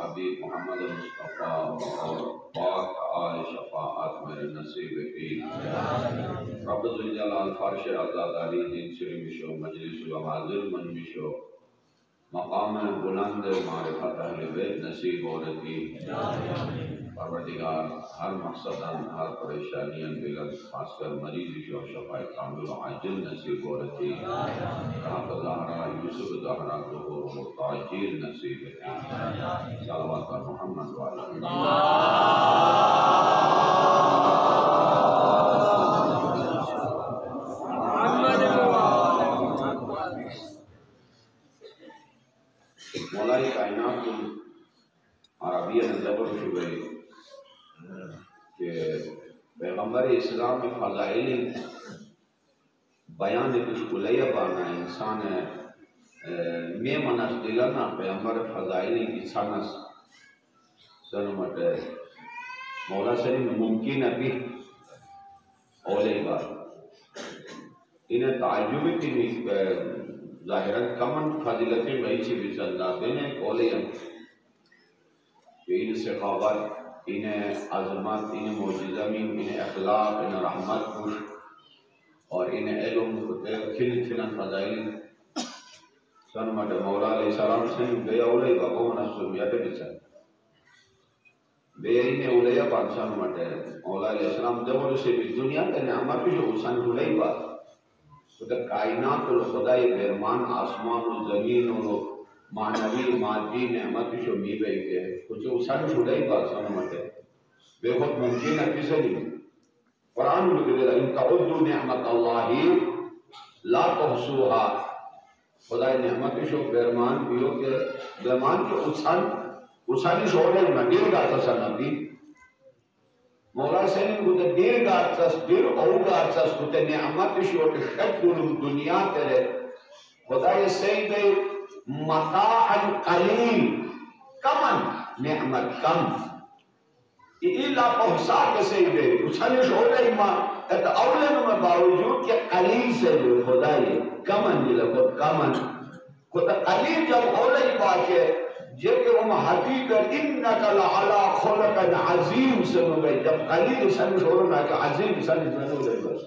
حبیب محمد مصطفیٰ، اور پاک آل شفاعت میرے نصیب کی۔ رب ذوالجلال، فرش علی، دین سری مشو، مجلس و حاضر من مشو، مقام بلند معرفت اہل بیت نصیب و رتی پروردگار، ہر مقصد، ہر پریشانیاں بلند خاص کر مریض شو شفاء کامل و عاجل نصیب و رتی رحمت زہرا یوسف زہرا ظہور و تاجیر نصیب کی صلوات محمد والا مولائی کائنات عربیہ نے زبر شبہ کہ پیغمبر اسلام میں فضائلی بیان کچھ کلیہ بانا انسان میں منس دلنا پیغمبر فضائلی انسانس سنمت مولا سلیم ممکن ابھی اولے بار انہیں تعجبی کی ظاہراً کمن فضیلتی بھائی سے بھی چلتا دینے اولے کہ ان سخاوت انہیں عظمت، انہیں معجزہ میں، انہیں اخلاق، انہیں رحمت خوش اور انہیں علم کھل کھلن فضائل۔ سن مٹ مولا علیہ السلام سے بے اولے بابو منصور یا بے بچن بے انہیں اولے پاک سن مٹ مولا علیہ السلام جب سے بھی دنیا کا نعمت بھی جو سن اولے پاک تو کائنات و خدای برمان آسمان و زمین و معنوی مادی نعمت شو می بے کے کچھ سن چھڑائی بات سمجھتے بے خود ممکن ہے کسی نہیں قرآن میں کہتے ہیں ان تعدو نعمت اللہ لا تحسوها خدای نعمت شو برمان پیو کے برمان کے اچھان اچھانی شعور ہے مدیر کا تصنبی مولا سین کو تے دیر گارچس دیر او گارچس کو تے نعمت شو تے شکر دنیا تیرے خدا یہ سید متاع قلیل کمن نعمت کم. یہ پہنسا کے سید اسنے شو دے ما تے اولن میں باوجود کہ قلیل سے خدا یہ کمن جی جل خود کمن. خدا قلیل جب اولن بات ہے جبکہ وہ حقیقت انکا لعلا خلقا عظیم سے گئے جب قلیل سن شروع میں کہ عظیم سن شروع گئے بس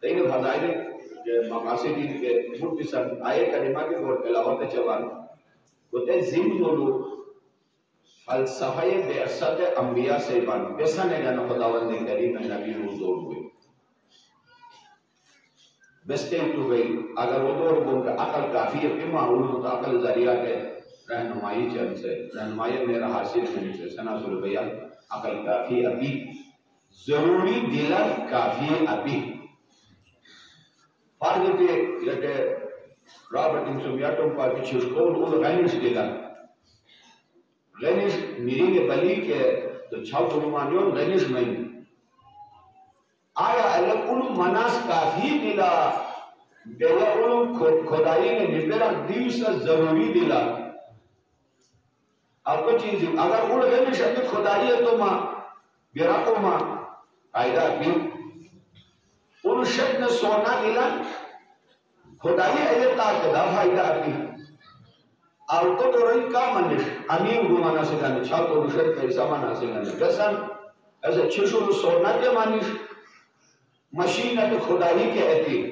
تین فضائل کہ کے ملک آئے کلمہ کے اور تلاوت چوان وہ زم دولو فلسفہ بعثت انبیاء سے بان بسنے گا خداوند کریم نبی حضور ہوئے بستے تو گئی اگر وہ دور کو کہ عقل کافی ہے پھر معلوم تو عقل ذریعہ کے رہنمائی چل سے رہنمائی میرا حاصل نہیں سے سنا سلو بھیا عقل کافی ابھی ضروری دلت کافی ابھی فرض کے یہ کہ رابرٹ انسومیاتوں کا کچھ کول اول غینش دلت غنیش میرینگ بلی کے تو چھاو آیا اللہ اولو مناس کافی دلا دیلا اولو خدائی نے نپیرا دیو سا ضروری دلا اب کو چیز اگر اولو غنیش اندر خدائی ہے تو ماں بیرا کو ماں قائدہ بھی ان شب نے سونا ملا خدا ہی خدای ایتا کدا فائدہ آتی اور تو تو رہی کا منش امین گو مانا سے گانے سکانے چھاکو رشد پیسا مانا گانے کسن ایسا چھشو سونا کے مانش مشینت خدایی کے ایتی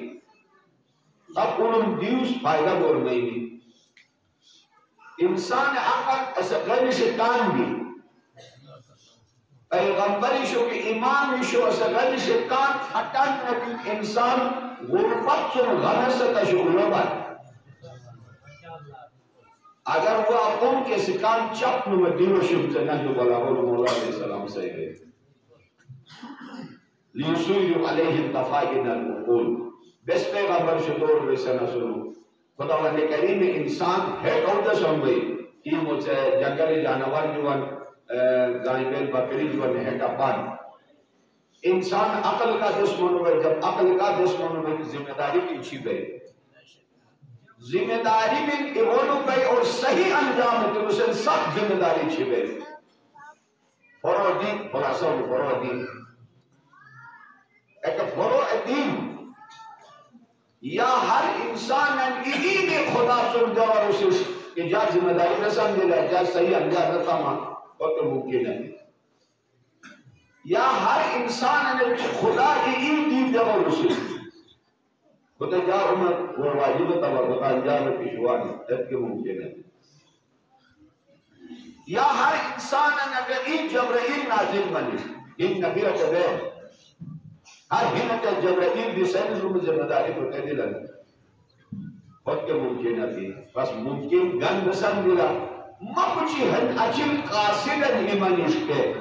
اب انہوں دیوز فائدہ بور گئی انسان حقا ایسا غیر شکان بھی۔ پیغمبری شو کہ ایمان شو سگل شکات کات نبی انسان غرفت سن غنس شغلو بار۔ اگر وہ اقوم کے سکان چپ نو دیو شب شبت نحن بلاغول مولا علیہ السلام سے گئے لیسویو علیہ التفاقن المقول۔ بس پیغمبر شو دور رسنا سنو۔ خدا والے کریم انسان ہے قودہ سن گئی یہ مجھے جنگل جانوار جوان بکری جوان ہے ٹپان انسان عقل کا دشمن ہوئے، جب عقل کا دشمن ہوئے ذمہ داری کی چھو گئی۔ ذمہ داری میں ایوانو گئی اور صحیح انجام ہے کہ اسے سب ذمہ داری چھوے فرو دین خلاصہ ہو، فرو دین ایک فرو دین یا ہر انسان انگیدی میں خدا سن جا اور اسے کہ جا ذمہ داری میں سمجھے گا جا صحیح انجام رہتا ماں اور ممکن ہے یا ہر انسان نے خدا کی این دین جا اور اسے خدا جا عمر، وہ واجب تبا خدا انجام پیشوان جب کے ممکن ہے یا ہر انسان اگر این جبرائیل نازل بنی این نبی رجبے ہر ہمت جبرائیل بھی سین ظلم ذمہ داری کو کہنے لگا خود کے ممکن ہے۔ بس ممکن گن بسن دلا۔ مکچی ہن اچل قاصد ایمانیش کے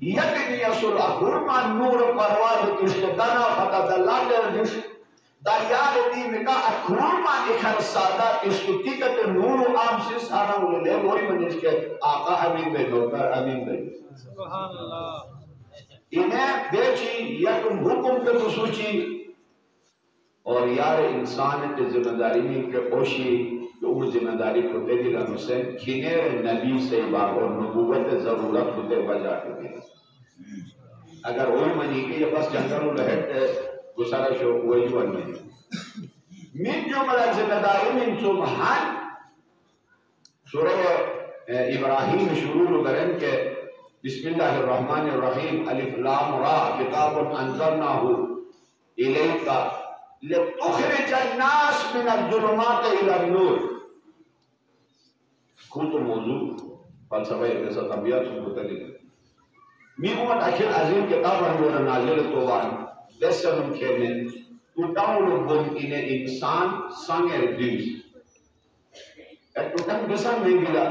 یکنی اصول اخورمان نور پرواز کشت دنا فتح اللہ در جشت دریار دی مکا اکرام آنی خر سادہ اس کی تکت نور عام سے سارا انہوں لے وہی منیش کے آقا امین بے دوکر امین بے سبحان اللہ۔ انہیں بیچی یکم حکم کے خصوصی۔ اور یار انسان کے ذمہ داری میں کے اوشی جو وہ ذمہ داری کو دے دیلا حسین کھینیر نبی سے باب اور نبوت ضرورت ہوتے بجا کے دیا اگر وہی منی کہ یہ بس جنگل لہٹ گسارا شو وہی ون میں من جملہ ذمہ داری من سبحان سورہ ابراہیم شروع کریں کہ بسم اللہ الرحمن الرحیم، الف لام را، کتاب انزلناہ الیکا لتخرج الناس من الظلمات الى النور. كنت موضوع فلسفه ابن سطبيا سبتلي ميقوم الاخير عظيم كتاب عن دون النازل التوبان لسه من كلمه تو داون بوم ان انسان سان الديس اتو تم بسن نہیں ملا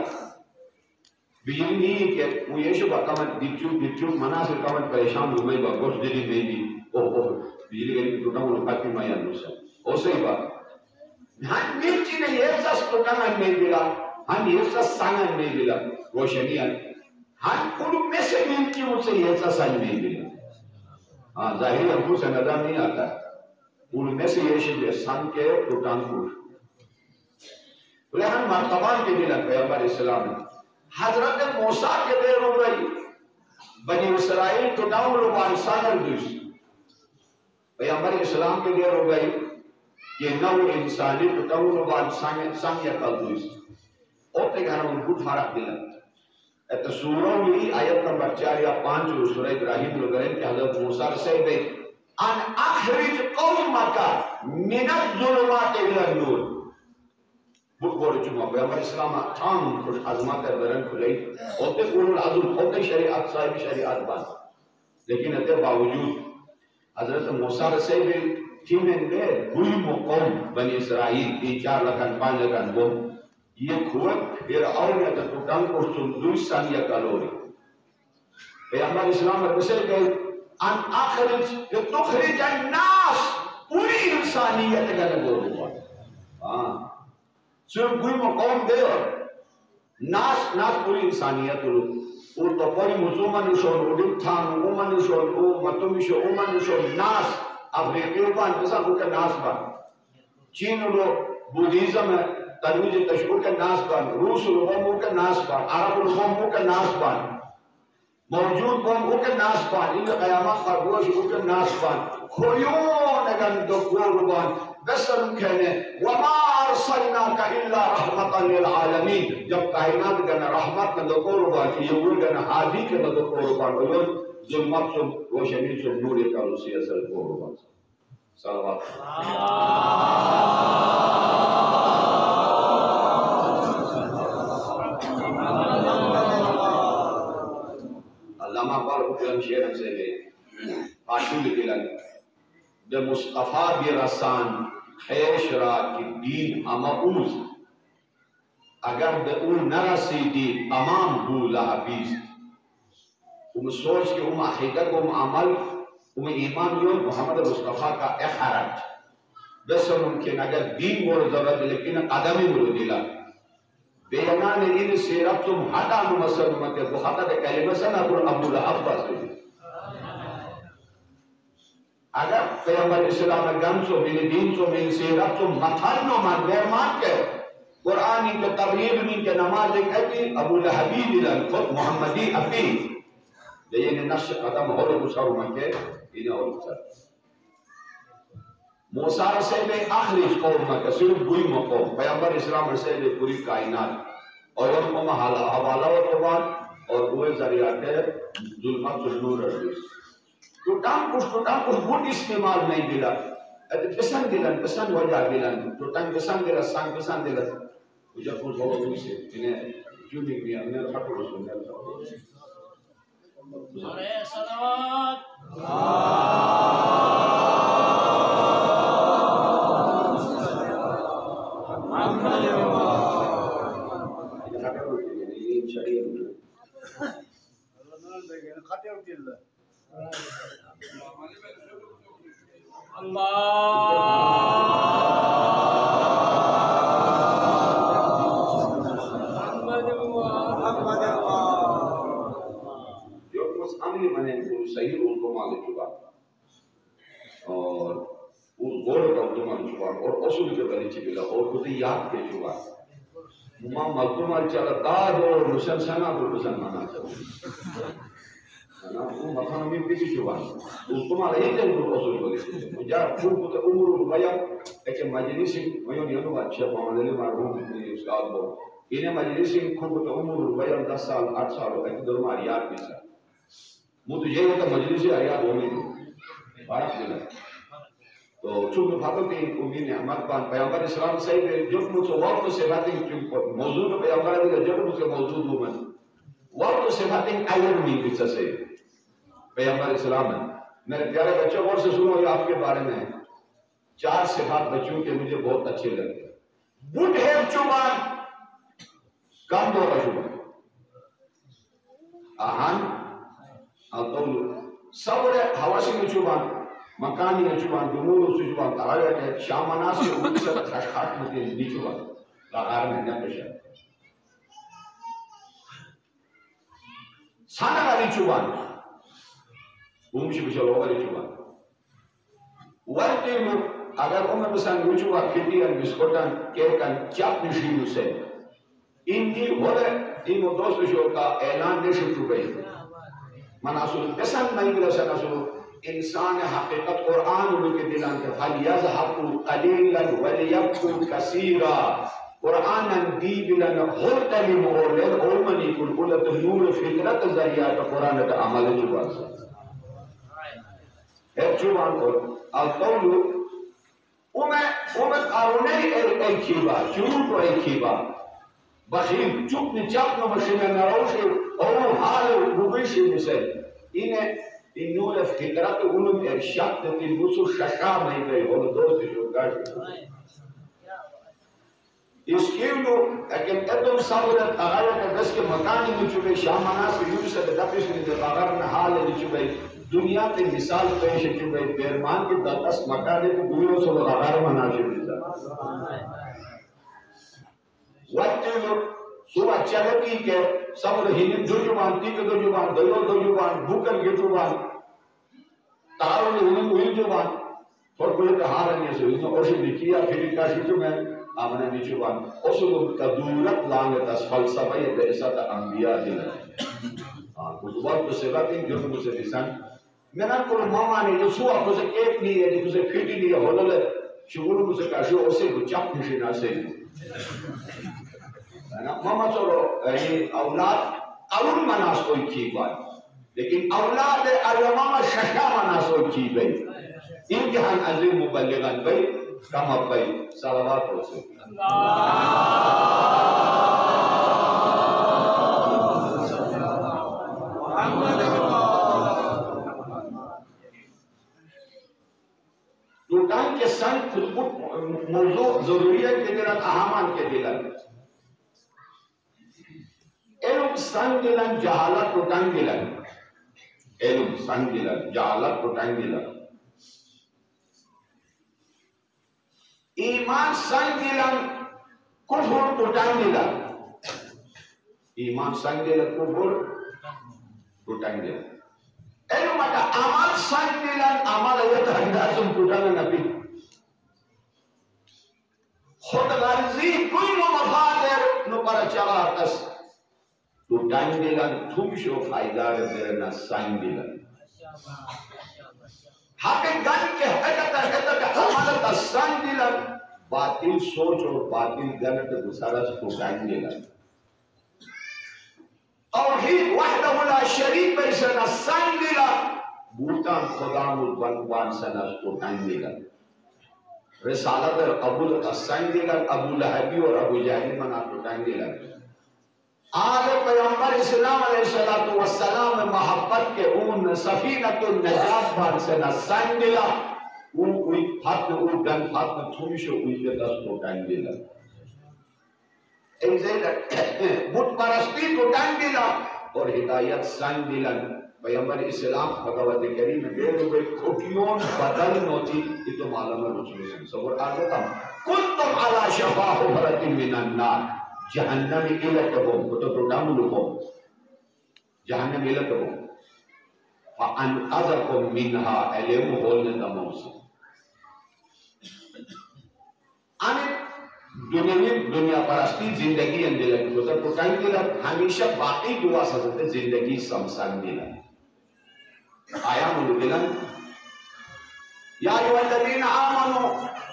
بجلی نہیں کہ وہ یہ شو بکمت دیچو دیچو مناسب کمت پریشان ہوئی بکوش دیلی میں دی నేను ఏం చేస్తుంటాను అని నేను ఇలా అని ఏం చేస్తాను అని నేను ఇలా రోషని అని ہم خود میں سے بھی کیوں سے ایسا سج نہیں ملا ہاں ظاہر ابو سے نظر نہیں آتا ان میں سے یہ شکل سن کے ٹوٹان پور بولے ہم مرتبان کے دل پیغمبر اسلام حضرت موسیٰ کے دیر ہو گئی بنی اسرائیل لوگ پیغمبر اسلام کے دیر ہو گئی۔ یہ نو انسانی تو نو بعد سانگیا کا دویس او تے گھر ان کو فرق دلا تے سورہ میں آیت نمبر 4 یا پانچ جو سورہ ابراہیم لوگ ہیں کہ حضرت موسیٰ سے بے ان اخرج قومک من الظلمات الى النور. بہت جمعہ پیغمبر اسلام تھام خوش عظمہ ہے، برن کھلائی ہوتے قرون العظم ہوتے شریعت، صاحب شریعت بات لیکن اتے باوجود حضرت موسی سے بھی تین دے بری مقام بنی اسرائیل تین چار لکھن، پانچ لکھن وہ، یہ کھوت پھر اور يكون فرعون تتدان كرتون ثانية كالوري پیغمبر اسلام رسل گئے ان اخرج تخرج الناس پوری انسانیت کا نگور ہوا ہاں صرف کوئی مقام دے اور ناس ناس پوری انسانیت رو او تو پوری مسلمان شون او دل تھان او من شون او متوم ناس افریقی بان کسا کو کہ ناس بان چین رو بودھیزم ہے تنویج تشکر کا ناس بان روس القوموں کا ناس بان عرب القوموں کا ناس بان موجود قوموں کا ناس بان ان قیامت خرگوش کا ناس بان خویون اگن دو قربان بسرم کہنے، وما ارسلناک الا رحمتا للعالمین جب کائنات گنا رحمت کا دو قربان کی یہ گنا حادی کے دو قربان ویون ظلمت سم روشنی سم نور کا رسی اصل قربان صلوات علامہ اقبال کو ہم سے لے فاشل دلن بے مصطفیٰ بی رسان خیش را کی دین امعوز اگر بے اون نرسی دی تمام بو لحبیز ام سوچ کے ام حقیقت ام عمل ام ایمان یو محمد مصطفیٰ کا اخرت بس ممکن اگر دین مور ضرورت، لیکن قدمی مور دلا۔ بیانان این سیرت تم حدا مسلمت بخاطر کلمه سنا ابو لحب بس اگر پیغمبر اسلام گم سو من دین سو من سیرت سو مطھن نو من بیرمان کے قرآنی کے تبلیغ نہیں کے، نماز ایک ابی ابو لحبی دلن خود محمدی ابی لیکن نش قدم ہو رہے بسر من کے انہیں اور بسر موسیٰ سے میں آخری اس قوم میں کہ صرف بوئی مقوم پیغمبر اسلام سے میں پوری کائنات۔ اور ان کو حوالہ و قربان، اور وہ ذریعہ کے ظلمت ظلمور رجیس تو ٹام کچھ تو ٹام کچھ بھوٹ استعمال نہیں دلا۔ پسند دلن پسند وجہ دلن تو ٹام پسند دلن سانگ پسند دلن مجھے کچھ ہو گئی سے انہیں کیوں نہیں کیا؟ انہیں رکھا نعرہ صلوات۔ جو اس عملی منے یاد کے چکا مما ملکم آل چلا داد اور مسلم سنا پر مسلمانا چکا وہ مطلب ہمیں بھی چکا اس کو مالے ایک دن کو اصول بلی چکا جا پھول کو تے عمر بیا ایک مجلس میں یہ نو اچھا معاملے مرحوم استاد کو 10 سال 8 سال ایک دور مار یاد بھی سر وہ تو یہ ہوتا مجلس آیا وہ نہیں تو چونکہ فاتو کی امید نعمت پان پیغمبر اسلام صحیح جو مجھ سے وقت سے باتیں موضوع پیغمبر علیہ جو مجھ سے موضوع ہوں میں وقت سے باتیں آئیر نہیں کچھ سے پیغمبر اسلام ہے۔ میرے پیارے بچوں اور سے سنو، یہ آپ کے بارے میں چار صفات بچوں کے مجھے بہت اچھے لگتے ہیں۔ بٹ ہے چوبان کم دو کا چوبان آہان القول صبر حواسي من شوبان مکانی چوبان دمور سوچوان تراوی که شام مناسی اکسر خشخات مکین نیچوان لغار میں نپشن سانا کا نیچوان اومشی بشل ہوگا نیچوان ورطی مو اگر اومه بسان نیچوان کتیان بسکوٹان کیکان چاپ نشیدو سے اینی ہوره اینو دوست شوکا اعلان نشو چوبئی مناسول بسان نہیں برسان اسولو انسان حقیقت قرآن رو کے دلان کے فلیزحق قلیلا ولیبکو کثیرا قرآن دی بلن ہر تلی مغرد اومنی کل قلت نور فکرت ذریعہ کا قرآن کا عمل جوان سا ہے جوان کو القول اومے اومے قارونی ایک ہی با چروٹ ایک ہی با بخیل چپ چپ نروشی او حال روبیشی مسل انہیں این نور فطرت علم ارشاد دیتی نسو ششا نہیں گئی اور دوست جو گاڑی اس کیوں نو اگر ادم صبرت اگر کہ بس کے مکانی میں چوبے شام مناس کے یوں سے دپش میں دے اگر نہ حال ہے چوبے دنیا تے مثال پیش چوبے بیرمان کی دس مکانی کو دویو سو اگر مناس میں وقت صبح چلتی کہ صبر ہی جو جوان تی دو جوان دو دو جوان بوکر کے جوان تارو نے انہیں وہی جوان اور کوئی کہا رہے ہیں سوئی تو اوشی لکھیا پھر کا شکر میں آمنے بھی اصول کا دورت لانگت اس فلسفہ یہ بیسا تا انبیاء دلن کتبات تو سبا تین جو مجھے لسان میں نہ کرو ماما نے جو سوا کسے ایک نہیں ہے کسے پھٹی نہیں ہے ہولے شکر مجھے کاشو اسے کو چپ نشینا سے ماما چلو اولاد اول مناس کوئی کی بات۔ لیکن اولاد علماء ششا مناس کوئی کی بھئی امتحان عظیم مبلغان بھئی کم اب بھئی صلوات ہو سے دوٹان کے سنگ خود موضوع ضروریت کے دلن احامان کے دلن علم سنگ دلن جہالت کو ٹنگ دلن علم سنگ دلن جہالت کو ٹنگ دلن ایمان سنگ دلن کفر کو ٹنگ دلن ایمان سنگ دلن کفر کو ٹنگ دلن علم کا عمل سنگ دلن عمل ایت حدازم کو ٹنگ نبی خود غرضی کوئی مفادر نو پر چلا تس تو ٹائم دلن تم شو فائدہ دینا سائن دلن حق گن کے حقیقت حقیقت عملت سائن دلن باطل سوچ اور باطل گنت گسارا تو ٹائم دلن توحید وحدہ لا شریک بیسنا سائن دلن بوتان خدا مدبان سنا تو ٹائم دلن رسالت قبول سائن دلن ابو لہبی اور ابو جہلی منا تو ٹائم دلن آج پیغمبر اسلام علیہ السلام محبت کے اون سفینت النجات بان سے نہ سائن دلا اون کوئی پھت اون گن پھت تھومشو کوئی کے دست کو ٹائم دلا ایک زیدہ بت پرستی کو ٹائم دلا اور ہدایت سائن دلا پیغمبر اسلام بھگوت کریم دے روئے کھوٹیون بدل نوتی یہ تو معلوم ہے رسول اللہ صبر آگے کنتم علا شفا حبرت من النار؟ جہنم ایلت بوم کتو پروگرام لکھو جہنم ایلت بوم فَأَنْقَذَكُمْ مِنْهَا دنیاوی دنیا پرستی زندگی اندے لگی کتو پروگرام ہمیشہ باقی دعا سزتے زندگی سمسان دے آیا ملو دلن یا ایوہ الذین آمنوا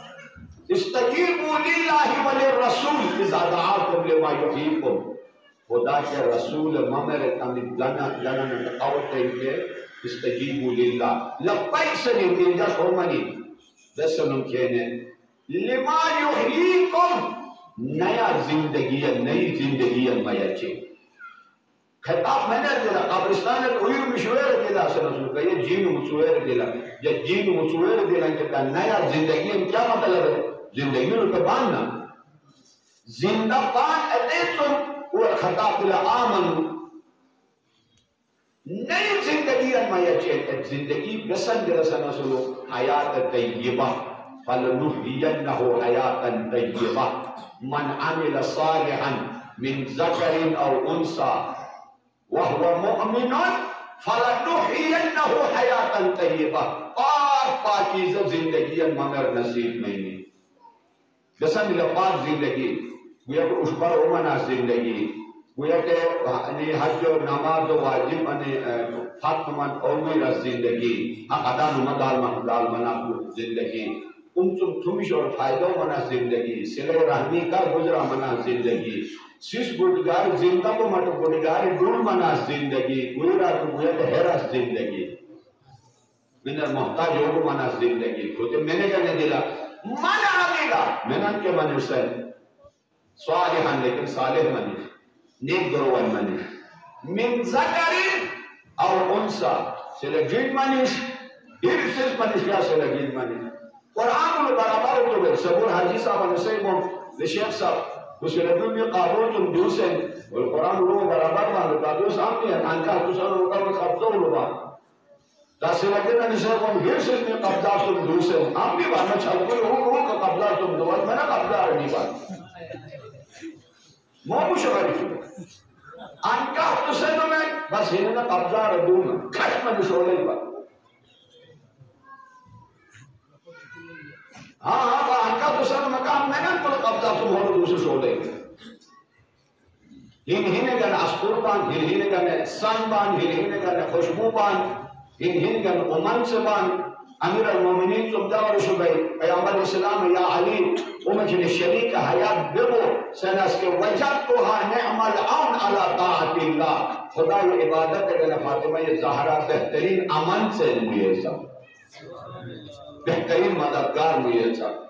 استجیبوا للہ وللرسول. اذا دعاکم لما یحییکم خدا کے رسول ممر تمی دنا دنا نتقوتے کے استجیبوا للہ. لبائی سنی دنجا سومنی دسنم کہنے، لما یحییکم. نیا زندگی ہے، نئی زندگی میچے خطاب میں نے دلا قبرستان کوئی مشویر دلا سے رسول کا یہ جین مشویر دلا جب جین مشویر دلا کہ نیا زندگی کیا مطلب ہے؟ زندگی میں تو باننا زندہ بان اتیتم وہ خطاب دلا آمن نئی زندگی انمایا چیت زندگی بسن درسنا سلو حیات طیبہ۔ فلنحینہو حیاتا طیبہ۔ من عمل صالحا من ذکر أو انسا۔ وهو مؤمن فلنحینہو حیاتا طیبہ۔ پاک پاکیزہ زندگی مگر نصیب نہیں۔ بسن لپاک زندگی، گویا کہ اس پر امنا زندگی. گویا کہ یعنی حج و نماز و واجب یعنی، انی فاطمان اومی را زندگی. حق ادا نمدال مقدال منا زندگی. ام چم تھمیش اور فائدہ منا زندگی. سلے رحمی کا گزرا منا زندگی. سیس گوڑگار زندہ کو مٹو گوڑگار دول منا زندگی. گویا تو گویا کہ ہیرا زندگی. من المحتاج ہوگو منا زندگی. کہتے میں نے کہنے دلا من آگے گا۔ میں کے من حسین صالحان لیکن صالح منی نیک گروان منی من ذکرین او انسا سلا جن منیش ہرسس منیش یا سلا جن قرآن رو برابر تو گئے سبور حاجی صاحب نسائی مو لشیخ صاحب۔ وسلا دنیا قابل تم دوسن والقرآن رو برابر مانتا دوس آمنی ہے انکا دوسن رو کر قبضو رو بان కాసేపటిన నిసేపం వేసేసిన కబ్జాస్తులు దూసేం అమ్మి వాళ్ళ చదువులు ఊరుక కబ్జాస్తులు تو కబ్జాలని వాళ్ళు మోము షరీఫ్ అంకా హుసేన్ మే బస్ ఇన్న కబ్జా రదూన ఖత్మ నిసోలే బా ہاں ہاں وہ انکا حسین مقام میں نے پر قبضہ تو ہو دوسرے سولے ہن ہن گن اسکور پان ہن ہن گن سن پان ہن ہن گن خوشبو پان إن هند ومن سبان امیر المومنین تم تبدا ورشو بھئی پیامبر اسلام یا علی امجن شریک حیات بگو اس کے وجد تو ہا نعم العون علا طاعت اللہ خدا یہ عبادت اگر فاطمہ یہ زہرہ بہترین امن سے ہوئی ہے سب بہترین مددگار ہوئی ہے سب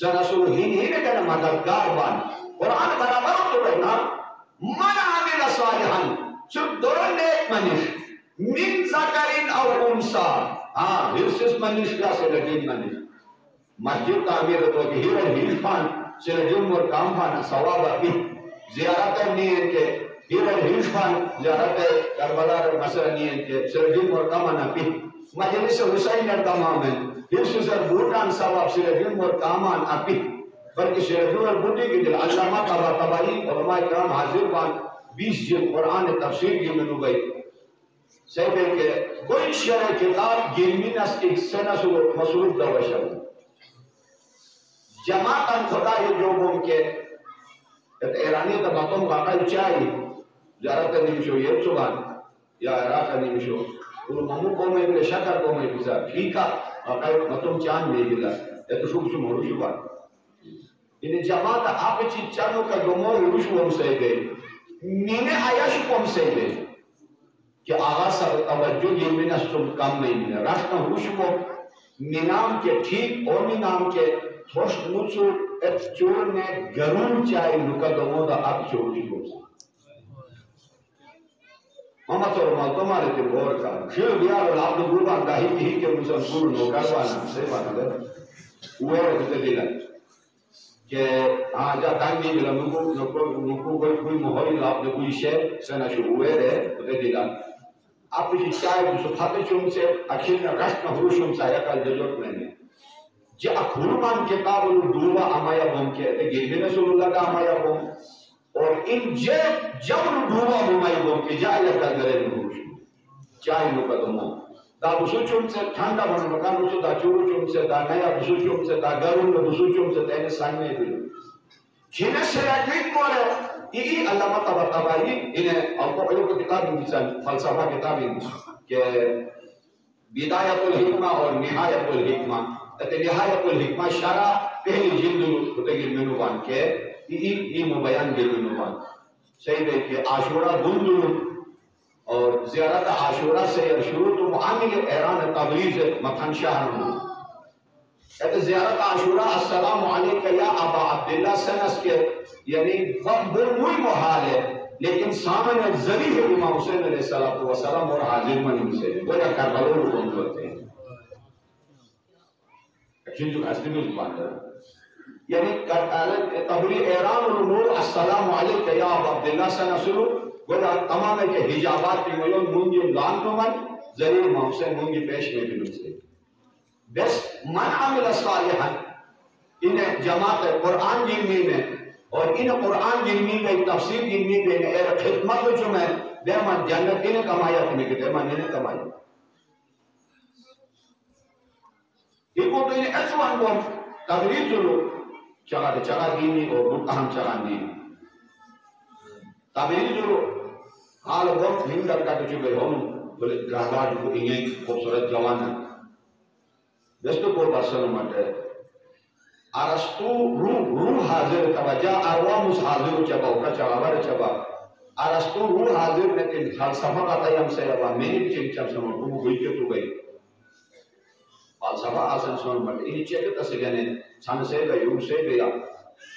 سنسو ہی نہیں اگر مددگار بان قرآن برابر تو بھئینا من عامل صالحا. سب دورن نیک منیش من زکرین او انسا ہاں this is سے لگین manish مسجد تعمیر تو کہ ہیر اور ہیر سے selajin اور کام خان ثواب بھی زیارت ہے نہیں کہ ہیر اور ہیر خان زیارت کربلا اور مسئلہ نہیں کہ selajin اور کام نہ بھی مجلس حسین اور تمام ہے this is بھوٹان سواب ثواب selajin اور کام ان اپی بلکہ selajin اور بھوٹی کی دل علامہ کا باتبائی علماء کرام حاضر بان بیس جن قرآن تفسیر کی منو گئی سيبه که گوی شر کتاب گیرمین است ایک سنه سو مصروف دو بشر جماعتن خدای جو بوم که ات ایرانی تا باتم واقعی چایی جارت نمیشو چوبان یا عراق نمیشو اون ممو کومه بله شکر کومه بیزا فیکا واقعی مطم چان میگیلا ات شوک شو مورو شو بان جماعت آپ چی چانو کا گمور روشو هم سیبه مینه آیاشو کم کہ آغا سر توجہ یہ منستم کم نہیں ملے راشنا ہوش کو نام کے ٹھیک اور نام کے تھوش نوچو ایت چور نے گرون چاہی لکا دمو دا اب چوری ہو سا ماما تو رمال تو مارے تے غور کا۔ شیر بیار اور آپ نے گروبان دا ہی ہی کے مسلم پور نوکر وانا سے بانا دے وہ ہے کتے دیلا کہ ہاں جا تانگی بلا نکو نکو کوئی کوئی محوری لاب دے کوئی شے سنا شو ہوئے رہے دیلا کتے دیلا آپ کی چائے جو سفاتے چون سے اکھیل میں رشت میں حروشوں سے آیا کل ججوت میں نے جی اکھولمان کتاب الدوبہ امایا بوم کے تے گرمی نے سلو لگا امایا بوم اور ان جے جب الدوبہ امایا بوم کے جائے لگا گرے حروش چائے مقدموں دا بسو چون سے ٹھنڈا بنا مکان بسو دا چورو چون سے دا نیا بسو چون سے دا گرون بسو چون سے تینے ساننے دلو جنہیں سے اکھیل مورے یہ علامہ تبا تبایی انہیں آپ کو کتاب مثال فلسفہ کتاب کہ بدایت الحکمہ اور نہایت الحکمہ تے نہایت الحکمہ شرع پہلی جلد ہوتے گی منوان کے یہ یہ مبیان گل منوان صحیح ہے کہ عاشورہ اور زیارت عاشورہ سے شروع تو معامل ایران تبریز مکھن شہر میں اے زیارت عاشورہ، السلام علیکہ یا ابا عبداللہ سنس کے یعنی وقت بلوی محال ہے، لیکن سامنے زبی ہے امام حسین علیہ السلام اور حاضر منی سے، وہ یا کربلو رو کون کرتے ہیں۔ اکشن جو اصلی میں زبان ہے۔ یعنی تبری ایران النور السلام علیکہ یا ابا عبداللہ سنسلو گویا تمام کے حجابات کی ملون منگی لان تو من ذریع مامسے منگی پیش میں بھی نمسے بس من عمل صالحا ان جماعت قرآن جلمی میں اور ان قرآن جلمی میں تفسیر جلمی میں ایر خدمت جو میں، بے من جنت ان کمائی اپنے کے دے من ان کمائی یہ کو تو انہیں ایسا ان کو تغریب جلو چگہ دے چگہ دینی اور متحم چگہ دینی تغریب جلو حال وقت ہندر کا تجھے بے ہم بلے گرہ بار جو انہیں خوبصورت جوان ہیں۔ بیسٹو پور پرسن مانتے آرستو روح روح حاضر کبا جا آروام اس حاضر چبا اوکا چبا بار چبا آرستو روح حاضر میں تین خال سما باتا یم سے یبا میری چنگ چم سما بھو گوئی کے تو گئی پال سما آسن سما مانتے انی چیک تس گنے سن سے گئی یوں سے گیا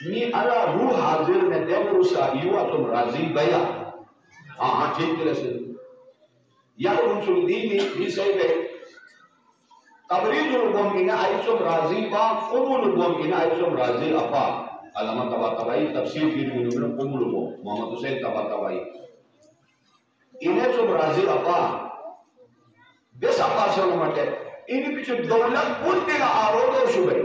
می آلا روح حاضر میں دیو روسا یوا تم راضی بیا ہاں ہاں ٹھیک کلے سے یا روح سلو دی می سے گئی تبریز الگومین آئیسم راضی با قبول الگومین آئیسم راضی افا علامہ تبا تبایی تفسیر کی روی نمین قبول ہو محمد حسین تبا تبایی انہیں سم راضی افا بس افا سے علامہ تے انہیں پیچھے دولت پل دیگا آرو دو شبے۔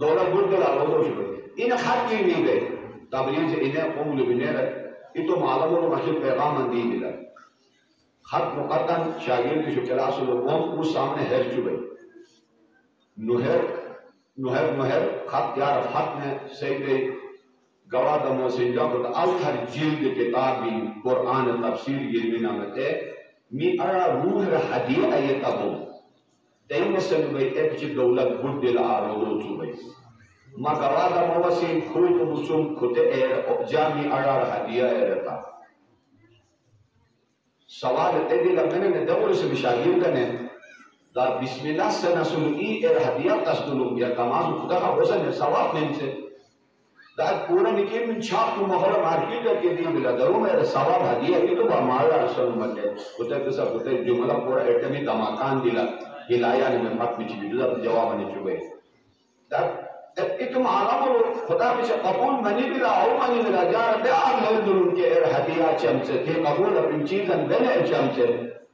دولت پل دیگا آرو دو شبے۔ انہیں خط کی نہیں گئے تبریز انہیں قبول بنے رہے۔ یہ تو معلوم اور محشد پیغام اندی دلائے خط مقدم شاگرد شکلا سلوم او سامنے حیث جو گئی نوہر نوہر نوہر، خط یار خط میں سید گوا دمو سے جاکت آتھر جلد کتابی قرآن تفسیر یہ بھی نامت ہے۔ می ارا روح رحدی ایتا ہو۔ تیم سن بھئی ایک چی دولت بود دل آرولو چو بھئی ما گوا دمو سے خوی تمسوم کھتے ایر جامی ارا رحدی ایتا ہو سوال تیدی لمنے نے دولو سے بشاگیو کنے۔ دا بسم اللہ سے نسل ای ایر حدیات تسلو یا کماز خدا کا حسن ہے سوال میں سے۔ دا پورا نکیم من چھاک کو محر مارکی جا کے دیو بلا درو میں ایر سوال حدیعہ کی تو با مالا رسول مجھے خدا کسا خدا جملہ پورا ایٹمی دماکان دیلا۔ ہلایا نے محمد مچی جو جواب نے چوئے دا جبکہ تمہارا ملک خدا پیش قبول منی بلا او منی بلا یا رب اعلم درون کے ار ہدیہ چمچے تھی قبول اپنی چیزن بنے چمچے۔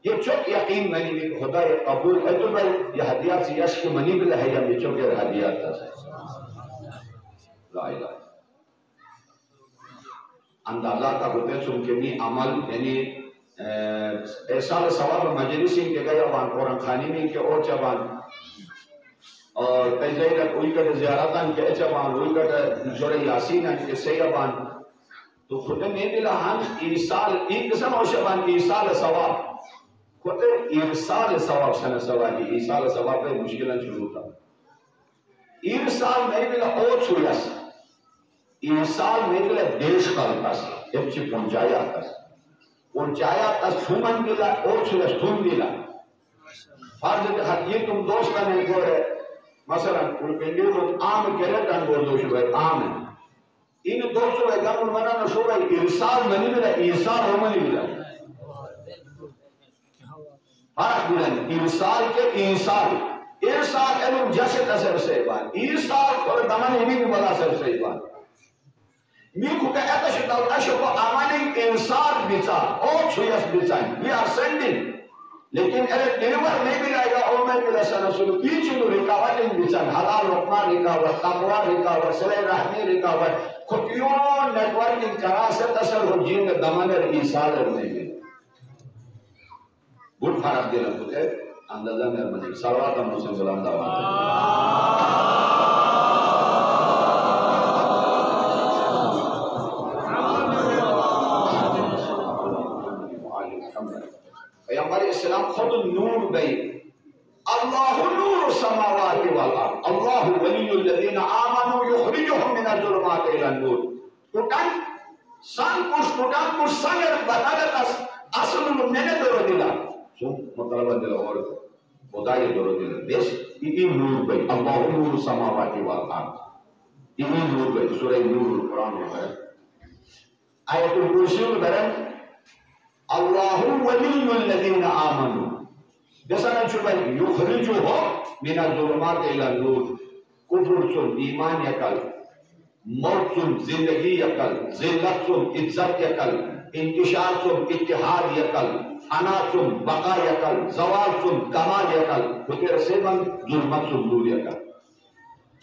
یہ چک یقین منی بلا خدا یہ قبول ہے تو بھائی، یہ حدیعہ سے یشک منی بلا ہے یا بے چوک ار ہدیہ تا ہے لا الہ اندازہ کا ہوتے سن چونکہ میں عمل یعنی احسان ثواب مجلسی کے گئے بان قرآن خانی میں کے اور چبان اور پہلے کا کوئی کا زیارت ان کے چبان کوئی کٹ سورہ یاسین ان کے سی ابان تو خود میں بلا ہم ارسال، ایک قسم اور شبان، ارسال ثواب۔ خود ارسال ثواب سن ثواب۔ ارسال ثواب پہ مشکل شروع تھا ارسال میں بلا اور سویس ارسال میں بلا دیش کا تس جب چھ پہنچایا تس پہنچایا تھا، سومن بلا او سویس تھوم بلا فرض کہ یہ تم دوستہ نہیں گو رہے۔ مثلا البندوز عام کرتن بردو شبه عام. ہے ان دو سو ایدام المنا نشوره ارسال منی بلا ارسال همانی بلا فرق نہیں ارسال کے انسال ارسال علم جیسے اثر سے بار ارسال اور دمان ہی کو بلا سر سے بار میکو کہ اتش شکل اشکو آمانی انسال بچار او چھویس بچار we are sending لیکن اگر دلبر نہیں ملایا اور میں ملا رسول کی چلو رکاوٹ ان بچن حلال رکنا رکاوٹ تقوا رکاوٹ سلے رحمی رکاوٹ۔ خطیوں نیٹور کی کرا سے اصل ہو جین دمانر ایسال رنے گئے بھوٹ فرق دینا بھوٹ ہے اندازہ میں ارمانی سوات ہم سلام دعوان پیغمبر اسلام خود نور گئی اللہ نور السماوات والارض۔ اللہ ولی الذین آمنوا یخرجهم من الظلمات الى النور۔ کٹن سان کش کٹن کش سنگر بتاگت اس اصل میں نے درو دلا سو مطلب دلا اور خدای درو دلا بیس یہ نور گئی اللہ نور السماوات والارض۔ یہ نور گئی سورہ نور قرآن میں ہے۔ آیت الکرسی میں الله ولي الذين آمنوا۔ بسنا شبه يخرجهم من الظلمات إلى النور۔ كفر سن إيمان يكال موت سن زندگی یکل، ذلت سن عزت یکل انتشار سن اتحاد یکل فنا سن بقا یکل، زوال سن کمال یکل۔ خود سے ظلمت سن دور یکل۔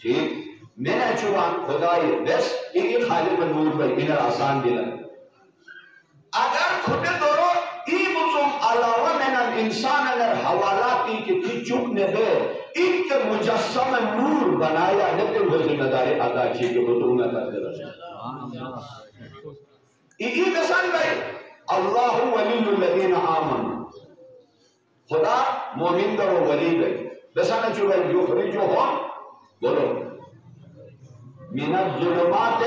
ٹھیک؟ میں نے چوان خدای بس ایک خالق نور بھائی انر آسان دلن اگر خود دورو من انسان اگر حوالاتی کی تھی چپ نے دے ان کے مجسم نور بنایا لیکن وہ ذمہ داری ادا کی کہ وہ تو انہیں کرتے رہے ای مثال بھائی اللہ ولی الذین آمن خدا مومن در و ولی بھائی بسانا چو بھائی جو خری جو ہون بولو۔ من الظلمات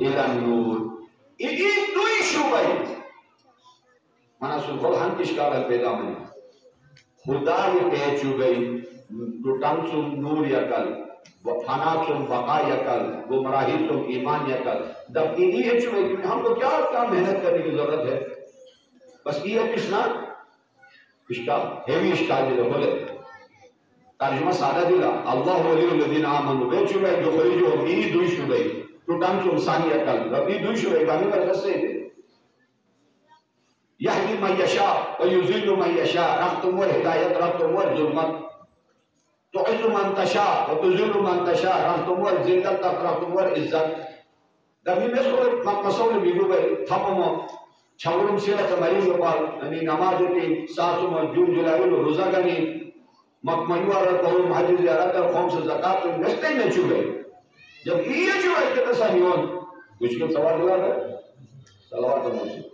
الى النور۔ ای دوی شو بھائی۔ مانا سنخل ہم کش کارل پیدا منی خدا یہ کہہ چو گئی تو ٹنگ سن نور یکل وہ فنا سن بقا یکل گمراہی سن ایمان یکل. دب یہ ہے چو گئی ہم کو کیا کیا محنت کرنے کی ضرورت ہے بس یہ ہے کس نا ہیوی اشکال دیلے بولے ترجمہ سادہ دیلا اللہ ولی الذین آمنوا. بے چو گئی جو خری جو ای دوی شو گئی تو ٹنگ سن ثانی یکل. دب ای دوی شو گئی بانی پر رسے دے یہدی من یشاء و یذل من یشاء رحمتم والہدایت رحمتم والظلمت تعز من تشاء و تذل من تشاء. رحمتم والذلت رحمتم والعزت دمی مسئول مسئول بیگو بھئی تھپم چھورم سیرت مریم پال یعنی نماز تی ساتم جون جلائی روزہ گنی. مکمیوار قوم حج زیارت اور قوم سے زکات نشتے میں چھو گئے. جب یہ چھو گئے کہ تسا نیون کچھ کے سوال دلا ہے؟ صلوات اللہ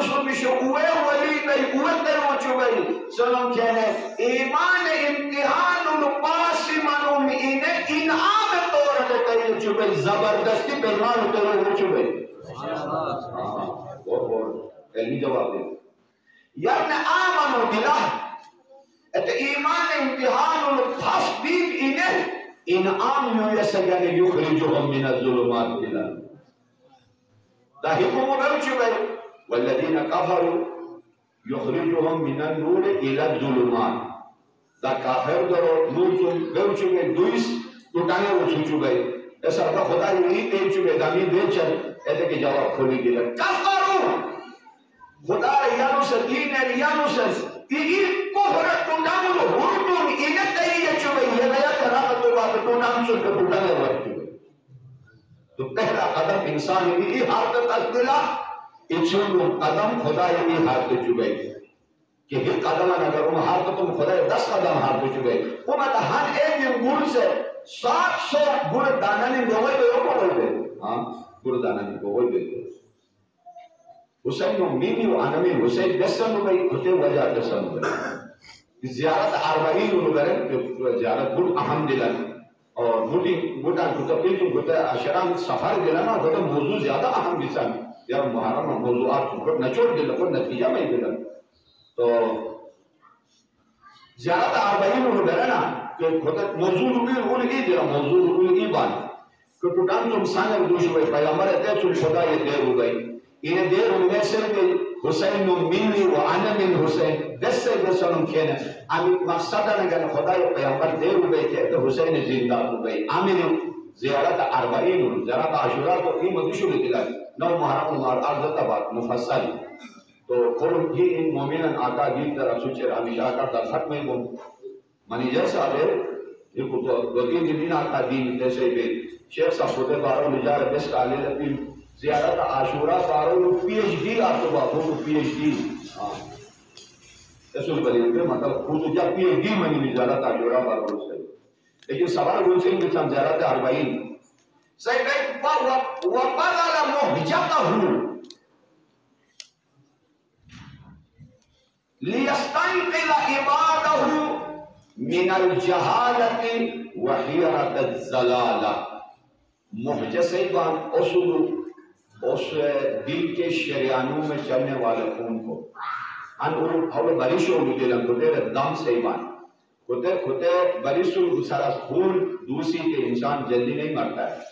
بشو اوے ولی بھئی اوے اوچو بھئی سلام کہنے ایمان امتحان پاس منو اینے انعام طور کئی اوچو بھئی زبردستی پرمان تے اوچو بھئی بہت بہت علمی جواب دے یعنی آمنو باللہ ات ایمان امتحان التصدیق انه انعام والذین کفروا یخرجهم من النور الى الظلمات. دا کافر درو نور چو بوچو بے دویس ٹوٹانے وچو بے ایسا خدا یہ پیچو بے دامی بیچن ایتے کہ جواب کھولی گیا کفروا! خدا یانو سے دین ہے یانو سے یہ کفر ٹوٹامو لو ہرٹون ایگت تے یہ چوبے یہ نیا کرا تو بات ٹوٹام سے ٹوٹا ہے وقت چکے تو پہلا قدم انسان یہ حالت تسلا اچھو قدم خدا یہ حالت چوبے کہ یہ قدم اگر وہ حالت تم خدا دس قدم حالت چوبے وہ مت ہر ایک دن گل سے سات سو گل دانا نے گوئی دے کو بول دے ہاں گل دانا نے گوئی دے حسین و مینی و انمی حسین دسن و بھئی ہوتے وجہ دسن و بھئی زیارت اربعین و برن زیارت بڑ اہم دلن اور بڑی بڑا گتبیل جو گتا اشرام سفر دلن اور گتا موضوع زیادہ اہم دسن یا محرم موضوعات کو نچوڑ دلن کو نتیجہ میں دلن تو زیادہ زیارت اربعین و برن کہ گتا موضوع رکل اول ای دلن موضوع رکل ای بان کہ ٹوٹان تم سانگ دوش ہوئے پیامبر تے چل خدا یہ دیر ہو گئی۔ این دیر میں صرف حسین و منی و انا من حسین، دس سے بسلم کہنا امی مقصد نگر خدا و پیامبر دیر ہو گئی کہ حسین زندہ ہو گئی۔ آمین۔ زیارت اربعین زیارت عاشورا تو این مدشو لکلا نو محرم مار ارض تبات مفصل. تو قرم ہی ان مومنان آقا دین در سوچے ہمیشہ آقا در حق میں گم منیجر صاحب ہے یہ کو تو دین دین آقا دین جیسے بھی شیخ صاحب خود بارو نجار بس کالے لپی زیارت عاشورہ پارو پی ایچ ڈی آپ تو بابو کو پی ایچ ڈی رسول کریم کے مطلب خود جا پی ایچ ڈی منی زیارت عاشورہ پارو سے لیکن سوال گل سے کہ زیارت اربعین صحیح کہ و بدل محجته ليستنقل عباده من الجهالة وحيرة الزلالة محجسے بان اصول اس دل کے شریانوں میں چلنے والے خون کو۔ کھتے کھتے بری سن سارا خون دوسری کے انسان جلدی نہیں مرتا ہے۔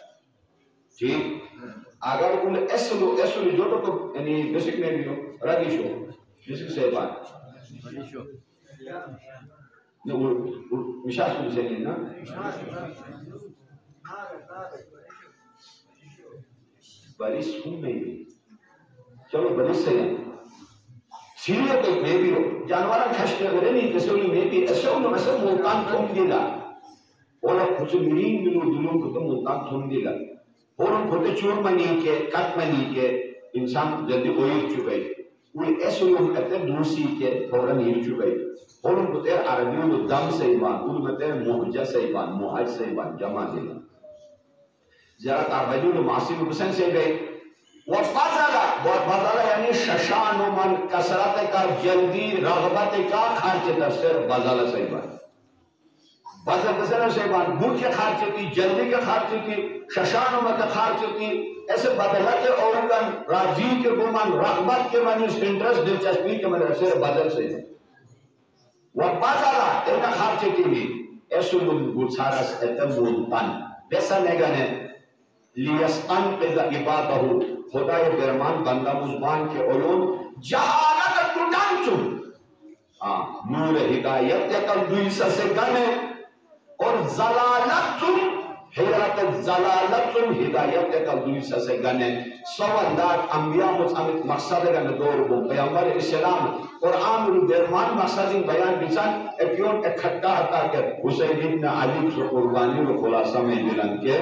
اگر ان ایسل ایسل جو تو یعنی بسک میں بھی ہو، رگی شو بسک سے بات۔ مشاہ سن سے نہیں بری سن میں چلو بری سے۔ بریش 진리였고 예비로 양반은 가시려고 그러니 대성이 예비 성놈에서 못한 통디라 오늘 무슨 일이 있는 누는 것도 못한 통디라 오늘 그때 주얼만 이게 갓만 이게 انسان جلدی وہ ہی چکے وہ ایسے لوگ کہتے ہیں دوسری کے فوراً ہی چکے اور ان کو تیر عربیوں میں دم سے ایمان ان کو تیر محجہ سے ایمان محج سے ایمان جمع دینا زیارت عربیوں نے معاصر حسین سے گئے وفضل وفضل یعنی ششان من کسرت کا جلدی رغبت کا خرچ تفسیر بزل سیبان بزل بزل سیبان بھوک کے خرچ کی جلدی کے خرچ کی ششان من خرچ کی ایسے بدلت اورگن راضی کے گمان رغبت کے معنی انٹرسٹ دلچسپی کے معنی تفسیر بزل سیبان وفضل ایک خرچ کی بھی ایسو من گوچارس اتم بودتان بیسا نگنے لیسان پیدا عبادہو خدای برمان بندہ مزبان کے علوم جہالت ٹوٹان چون نور ہدایت یکل دویسا سے گنے اور زلالت چون حیرت زلالت چون ہدایت یکل دویسا سے گنے سوالات انبیاء مصامت مقصد گنے دور بو پیامبر اسلام قرآن رو برمان مقصد بیان بیچان اکیون اکھٹا ہتا کہ حسین ابن علی سے قربانی رو خلاصہ میں دلن کے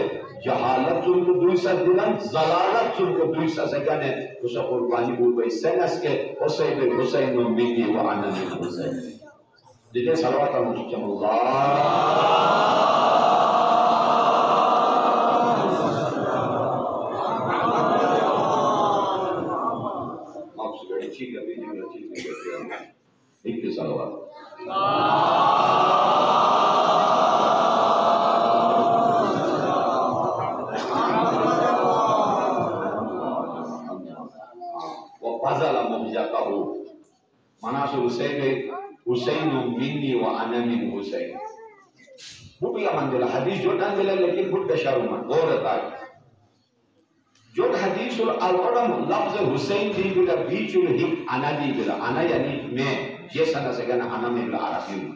جهالت چون کو دوی سا دلن زلالت چون کو دوی سا سگنے اسا قربانی کو بھئی سنس کے حسین بن حسین من منی و عنا من حسین۔ دیکھیں صلوات المجتم اللہ مهجته مناصر حسین حسین منی و من حسین وہ بھی امن دل. حدیث جو ٹن دل لیکن خود بشار من. غور ہے جو حدیث القرم لفظ حسین دی بلا بیچ الہک انا دی بلا. انا یعنی میں جیسا نہ سکنا انا میں بلا عربی ہوں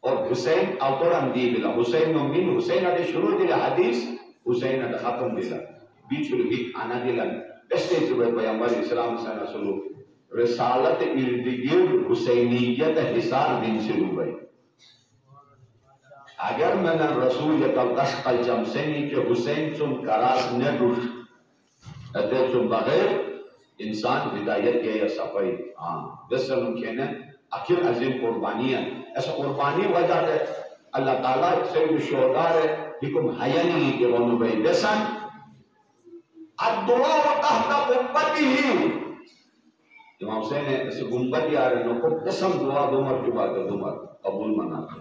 اور حسین القرم دی بلا. حسین من. حسین اٹھے شروع دل حدیث حسین اٹھے ختم دل بیچ الہک انا دل Este juga پیغمبر اسلام صلی اللہ علیہ وسلم رسالت اردگیر حسینیت حسار دن سے روبئی اگر من رسول یکل دشقل جمسینی کہ حسین چون کراس نگوش ادھے چون بغیر انسان ہدایت کے یا صفائی۔ ہاں بسرم کہنے اکھر عظیم قربانی ہے۔ ایسا قربانی وجہ ہے۔ اللہ تعالیٰ سید شہدار ہے حکم حیانی کے ونو بھئی بسن الدعاء تحت قبته امام حسین نے ایسے گنبد آ رہے کو قسم دعا دو مرتبہ کا دو مر قبول منا کر۔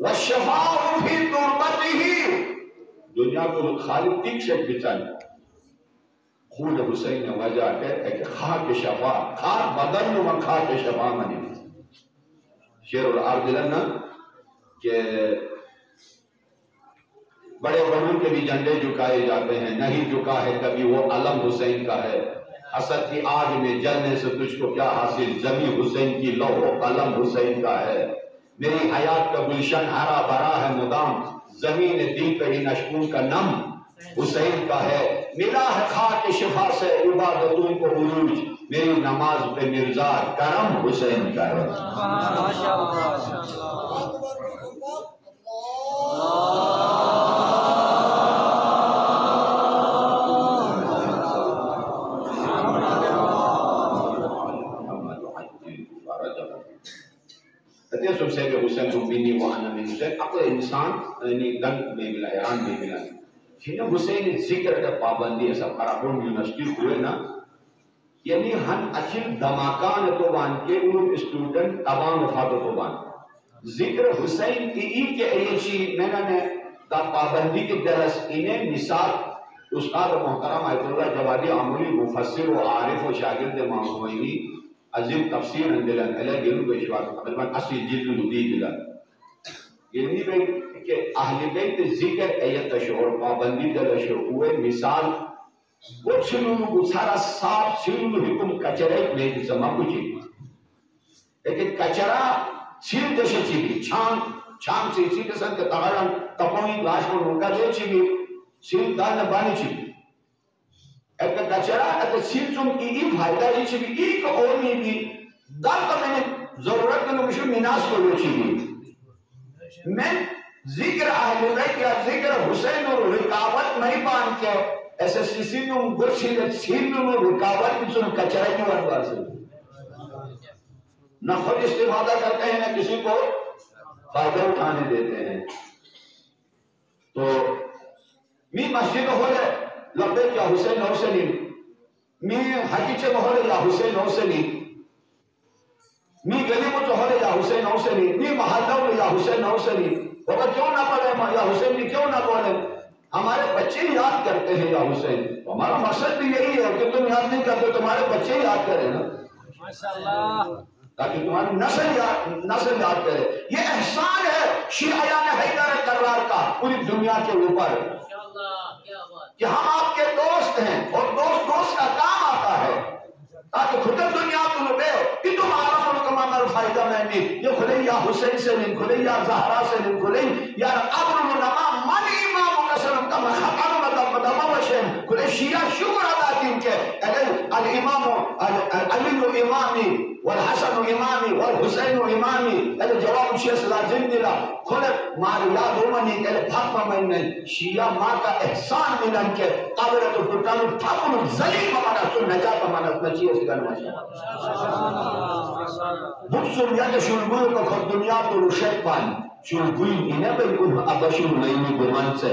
والشفاء في تربته دنیا کو خالق تیک سے بچانے خود حسین نے وجہ کہتا ہے کہ خاک شفا، خاک بدن و خاک شفا منی۔ شیر الارض لنا کہ بڑے بڑوں کے بھی جھنڈے جھکائے جاتے ہیں، نہیں جھکا ہے کبھی، وہ علم حسین کا ہے۔ حسد کی آگ میں جلنے سے تجھ کو کیا حاصل؟ زمین حسین کی لو قلم حسین کا ہے۔ میری حیات کا گلشن ہرا بھرا ہے مدام۔ زمین دل پہ ہی نشکون کا نم حسین کا ہے۔ ملا ہے خاک شفا سے عبادتوں کو عروج۔ میری نماز پہ مرزا کرم حسین کا ہے۔ yusallu minni wa ana min Husayn اب انسان یعنی دنگ میں ملا یہاں میں ملا یعنی حسین ذکر کا پابندی ایسا قرآن یونیورسٹی ہوئے نا یعنی ہن اچھل دماغان تو بان کے ان اسٹوڈنٹ تمام وفاتوں تو بان ذکر حسین کی ای کے ایچی میں نے دا پابندی کے درس انہیں مثال استاد محترم آیت اللہ جوادی عملی مفسر و عارف و شاگرد معصومینی عظيم تفسير عند العلاج يلوبي شوار قبل ما أصي جيل یعنی مديد لا يعني بين أهل بيت ذكر أي تشعور قابندي دل شعور مثال۔ وہ سنوں کو سارا صاف سنوں حکم کچرے میں جمع کو چھے لیکن کچرا سن دشے چھے گی چھان چھان سے اسی قسم کے تغیران تپوئی گلاش کو روکا دے چھے گی سن دان بانی چھے گی ایک کچرا ایک چھل چون کی ای فائدہ ای چیگی ای کو اور نہیں بھی دار تو میں نے ضرورت کے لوگشو مناس کو لو ذکر اہل بیت یا ذکر حسین اور رکاوٹ نہیں پان کے ایسے سیسی نو گرچی لے نو رکاوٹ کی چون کچرا کی ورگار سے نہ خود استفادہ کرتے ہیں نہ کسی کو فائدہ اٹھانے دیتے ہیں تو می مسجد ہو جائے لبے کیا حسین حسینی می یا حسین حسینی می گلی میں تو ہو یا حسین حسینی می محلہ ہو یا حسین حسینی بابا کیوں نہ پڑھے؟ یا حسین کیوں نہ بولے ہمارے بچے یاد کرتے ہیں یا حسین. ہمارا مقصد بھی یہی ہے کہ تم یاد نہیں کرتے تمہارے بچے یاد کریں نا. ماشاءاللہ۔ تاکہ تمہاری نسل یاد نسل یاد کرے۔ یہ احسان ہے شیعیان حیدر کرار کا پوری دنیا کے اوپر۔ کہ ہم آپ کے دوست ہیں اور دوست دوست کا کام آتا ہے۔ تاکہ خود دنیا کو لے کہ تم عالم الکم عمل فائدہ میں نہیں۔ یہ کھلے یا حسین سے نہیں، کھلے یا زہرا سے نہیں، کھلے یا قبر النما من امام قسم کا مخاطر باوشن كل شيء شو رباتك الإمام العلي إمامي والحسن إمامي والحسين إمامي. هذا جواب الشيخ لازم دلا كل ما لا دومني. الحق من شيا ما کا إحسان ملن کے قابل تو فرقان ما ذلیل ہمارا سن نجات ہمارا نجیے سے کرنا چاہیے بکسر یا شلگوی کو خود دنیا تو رشد پانی شلگوی نہیں بلکہ ابشر نہیں گمان سے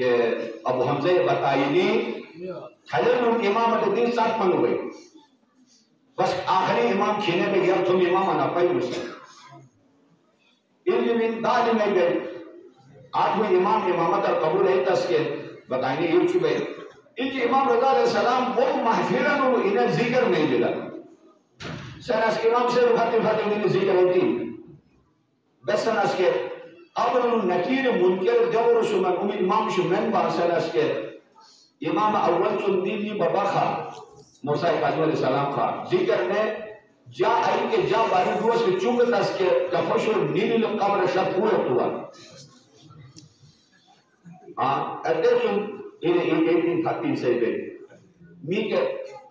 کہ ابو حمزہ بتائینی خلل امامت دین ساتھ منو گئی بس آخری امام کھینے پہ گیا تم امام آنا پائی مسلم علم من داد میں گئے آٹھویں امام امامت اور قبول ہے تس کے بتائیں گے یہ چکے ان کی امام رضا علیہ السلام وہ محفیرن و انہیں ذکر نہیں دلا سن اس کے امام سے رفاتی رفاتی انہیں ذکر ہوتی بس سن اس کے قبر نکیر منکر دور شمن ام امام شمن بار سن اس امام اول سندیلی بابا خواہ موسیٰ قاسم علیہ السلام خواہ ذکر نے جا آئی کے جا باری دوست کے چونگت اس کے کفشو نیلی قبر شب پورا ہوا ہاں ایتے سن انہیں ایک ایک دن تھاتین سے بے می کے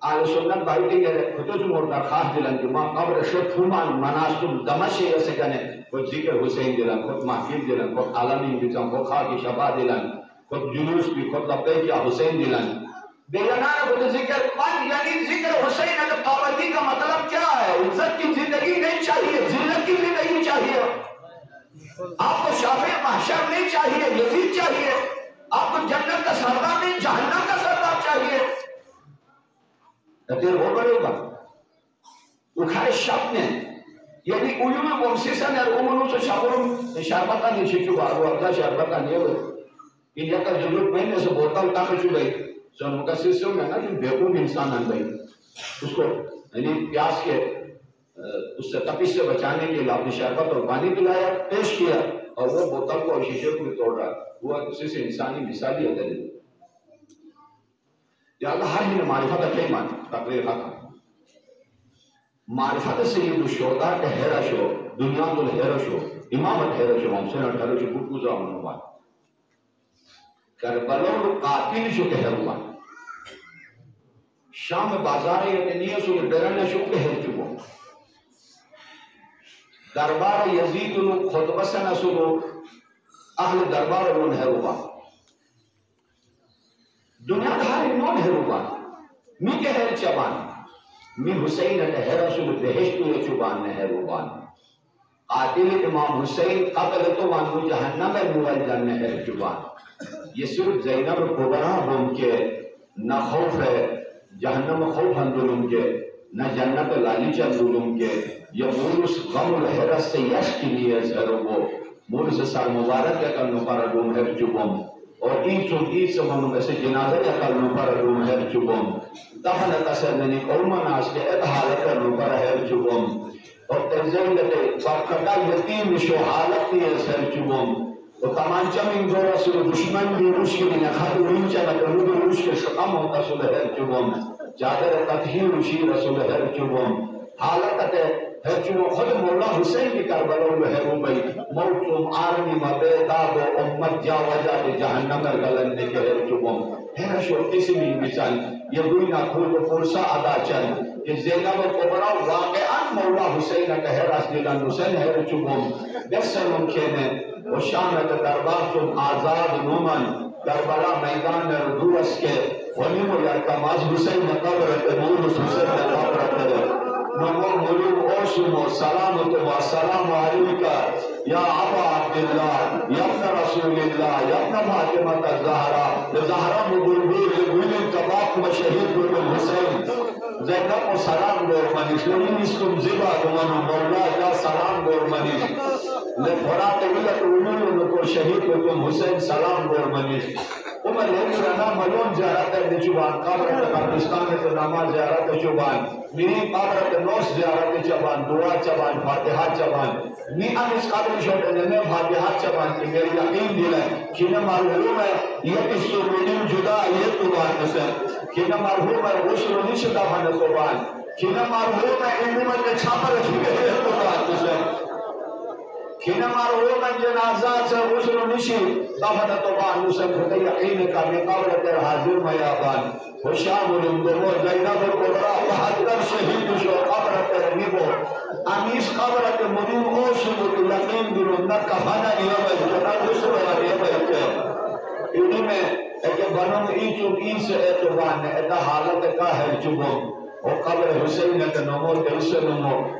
آل سنت بھائی دے گئے خطو جو مردہ خواہ دلن کہ ماں قبر شب پھومان مناسکم دمشے ایسے کنے خود ذکر حسین دلن، خود محفیل دلن، خود عالمین دلن خود خواہ کی شفا دلن، خود جلوس بھی، خود لبے کیا حسین دلن۔ بیانان خود ذکر من یعنی ذکر حسین ہے پابندی کا مطلب کیا ہے؟ عزت کی زندگی نہیں چاہیے، ذلت کی زندگی چاہیے۔ آپ کو شافع محشر نہیں چاہیے، یزید چاہیے۔ آپ کو جنت کا سردار نہیں، جہنم کا سردار چاہیے۔ تیر ہو بڑے گا اکھائے شب نے یعنی علوم مؤسسا العلوم تشاور شربتا نشيشو بارو اردا شربتا نيو ان يكا جلوت میں نے سے بوتل تاک چھو گئی جو مقصد سے میں نا جو بیوقوف انسان آ گئی اس کو یعنی پیاس کے اس سے تپش سے بچانے کے لیے آپ نے شربت اور پانی پلایا پیش کیا اور وہ بوتل کو اور شیشے کو توڑ رہا وہ اسی سے انسانی مثالی ہے یا اللہ ہر ہی معرفت اکیمان تقریر ختم معرفت سید الشهداء تهرا شو دنیا تو تهرا شو امامت حیرہ شو حسین تهرا شو بھٹو زامن ہوا کربلا قاتل شو تهرا شام بازار یعنی سو درن شو تهرا شو دربار یزید نو خطبه سن سو اہل دربار نو ہوا۔ دنیا دھاری نو تهرا می تهرا چبان۔ من حسین رسول بهشت و چوبان نه روبان قاتل امام حسین قتل تو وانو جہنم ہے مول جنہ ہے چوبان یہ صرف زینب کبرا ہم کے، نہ خوف ہے، جہنم خوف ہم دلوں کے، نہ جنت لالی چند دلوں کے۔ یہ مورس غم الحرس سے یش کے لیے سر وہ۔ مورس سر مبارک کا پر گم ہے چوبم اور این چون ای سمانو میں سے جنازہ یا کل نپارا دوم ہے چکم دفن تسر ننی قوم ناس کے اتحالت نپارا ہے چکم اور تنزل لتے برکتا یتیم شو حالت تیئے سر چکم و تمانچہ من دو رسول دشمن بھی مشکل نہ خط وینچہ نہ کرو بھی مشکل شقم ہوتا سل ہے چکم چادر تطہیر اسی رسول ہر چوبم۔ حالت تے ہر چوبم خود مولا حسین کی کربلا میں ہے وہ بھئی موتوم آرمی مبیداد و امت جا وجہ دے جہنم گلن دے کے ہر چوبم ہے شو کسی بھی مثال یہ دوئی نہ کھول کو فرصہ ادا چل کہ زینب کبرا واقعا مولا حسین کا ہے راس دلان حسین ہے چوبم دسر ممکن ہے و شامت دربار چون آزاد نومن۔ کربلا میدان دورس کے ونیم یا کماز حسین قبر تنور حسین قبر تنور نمو ملوم و سلامت و سلام علیکہ یا عبا عبداللہ، یا ابن رسول اللہ یا ابن فاطمت الزہرہ زہرہ مبلبول لگوین کباق و شہید حسین. زینب و سلام گور منیش لگین اسکم زبا دمان مولا یا سلام گور منیش. لفرات ملت علوم کو شہید بلن حسین سلام گور منیش. عمر لیلی رنا ملون زیارت ہے چوبان قبر پاکستان ہے نماز زیارت ہے، چوبان. میری قبر نوس زیارت ہے چوبان دعا چوبان فاتحہ چوبان می ان اس قبر شوٹ ہے میں فاتحہ چوبان کہ میری یقین دل ہے کہ نہ معلوم ہے یہ اس کو ملین جدا یہ تو بات ہے کہ نہ معلوم ہے وہ شروع نہیں شدہ بنا تو بان کہ مار ہو من سے غسل و نشی دفن تو بان نسل خطی یقین کا مقابل تر حاضر میابان۔ و شام و لندگو زینب بہتر شہید شو قبر تر نیبو امیس قبر تر مدین اوسو تو یقین دلو نکا بنا نیابا جنا غسل و نیابا انہی میں ایک بنم ایچو ایس اعتبان ایتا حالت کا ہے چبو۔ و قبر حسین کا نمو۔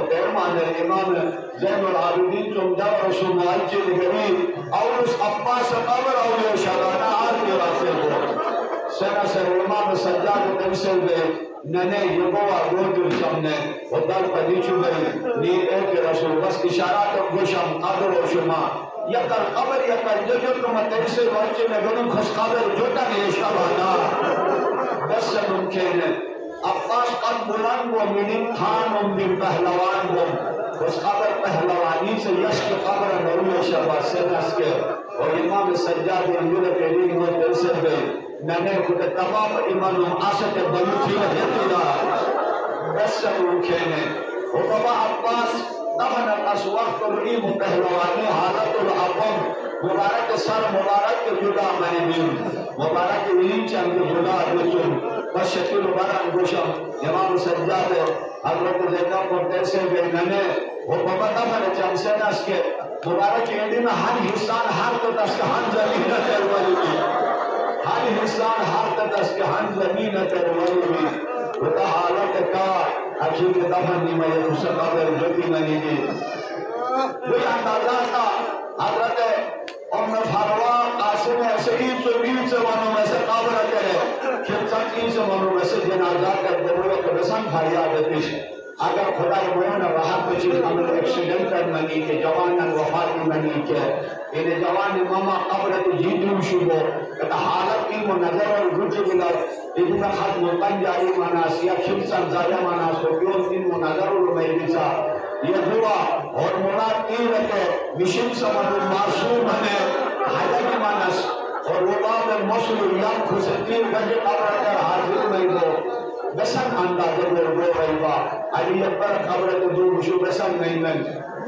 درمان ایمان زین العابدین چمجا پر شمال چل گئی اور اس اپا سے قبر اولیو شرانہ آر کے راسے ہو سینہ سے ایمان سجا کو تمسل دے ننے یبوہ دو دل سمنے وہ در پڑی چکے نی اے کے رسول بس اشارہ تک گوشم قبر و شما۔ یکر قبر یکر جو جو تم تیسے ورچے میں گنم خس قبر جوٹا نہیں شبانا بس سے ممکن ہے عباس قد بلند و منیم خان و من پہلوان و اس قبر پہلوانی سے یشک قبر نروی شبا سنس کے اور امام سجاد انجل کریم و تیسے گئی ننے کو تمام ایمان و آسد بلوچی و جتنا بس ممکن و بابا عباس دفن الاسواق الرئیم پہلوانی حالت العظم۔ مبارک سر، مبارک جدا میں مہمین مبارک وین چند جدا رسول بس شکل بران گوشم امام سجاد حضرت زیدہ پرتے سے بے ننے و بابا دفن چمسے نس کے۔ مبارک انڈی میں ہر حسان ہر تو دست ہن زمین تیر تیروالی کی ہر انسان ہر تدس کے ہن زمین ترولی میں خدا حالت کا۔ حقیق دفن نہیں میں یہ اس قدر جوتی منی گی وہی اندازہ تھا۔ حضرت ام فروا قاسم سعید سے بیل سے ونو میں سے کھلسان کی سے ونو میں سے جنازہ کر دورو کے بسان فریاد پیش۔ اگر خدا مونا وہاں پہ چیز عمل ایکسیڈنٹل منی کے جوانن وفاتی منی کے انہیں یعنی جوان ماما قبر قبرت جیدو شبو کتا حالت کی مو نظر اور گرچ بلد ابن خط مطن جاری مناس یا شمسن زایا مناس و پیون دن مو نظر اور میدیسا یہ دعا اور مراد کی رکھے، مشن سمد معصوم ہنے حیدہ مناس اور وباب المسل یم خسطیر گنج قبرت حاضر میں دو بسن اندازه در دو غیبا علی اکبر قبرت دو بشو بسن نیمن